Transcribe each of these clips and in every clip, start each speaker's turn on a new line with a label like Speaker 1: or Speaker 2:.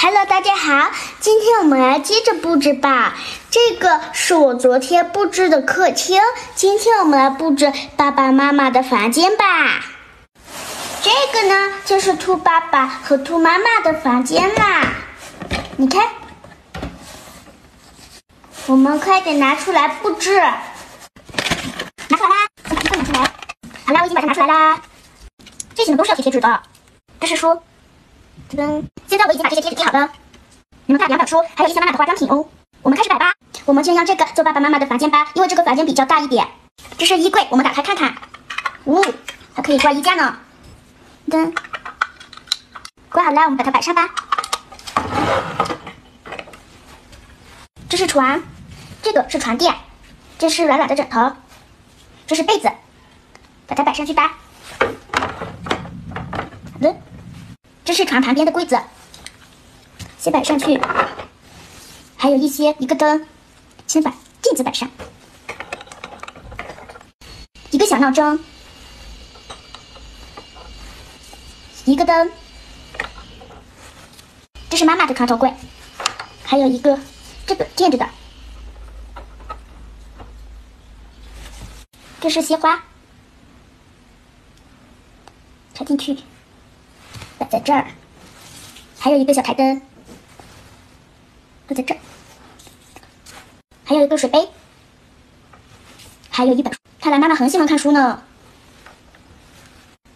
Speaker 1: Hello，大家好，今天我们来接着布置吧。这个是我昨天布置的客厅，今天我们来布置爸爸妈妈的房间吧。这个呢，就是兔爸爸和兔妈妈的房间啦。你看，我们快点拿出来布置。拿出来啦，把书拿出来。好啦，我已经把它拿出来啦。这些呢都是要贴贴纸的，这是书。这个现在我已经把这些贴纸贴好了，你们看两本书，还有一些妈妈的化妆品哦。我们开始摆吧，我们先用这个做爸爸妈妈的房间吧，因为这个房间比较大一点。这是衣柜，我们打开看看，呜，还可以挂衣架呢。噔，挂好了，我们把它摆上吧。这是床，这个是床垫，这是软软的枕头，这是被子，把它摆上去吧。这是床旁边的柜子，先摆上去。还有一些一个灯，先把镜子摆上。一个小闹钟，一个灯。这是妈妈的床头柜，还有一个这个垫着的。这是些花，插进去。摆在这儿，还有一个小台灯，都在这儿，还有一个水杯，还有一本书。看来妈妈很喜欢看书呢。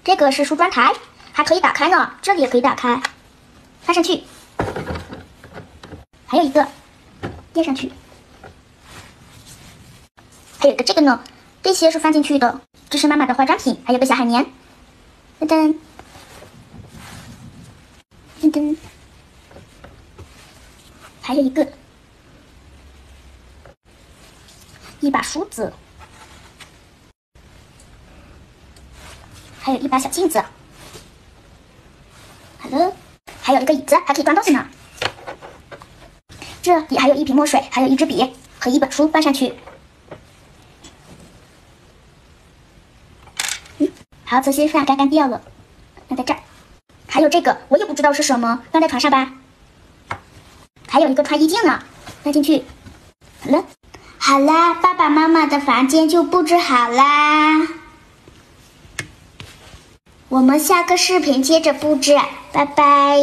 Speaker 1: 这个是梳妆台，还可以打开呢，这里也可以打开，放上去。还有一个。垫上去，还有一个这个呢，这些是放进去的。这是妈妈的化妆品，还有个小海绵，噔噔。噔噔，还有一个一把梳子，还有一把小镜子。好了，还有一个椅子，还可以装东西呢。这里还有一瓶墨水，还有一支笔和一本书放上去。嗯，好，这些放干干掉了，还有这个，我也不知道是什么，放在床上吧。还有一个穿衣镜呢，放进去。好了，好啦，爸爸妈妈的房间就布置好啦。我们下个视频接着布置，拜拜。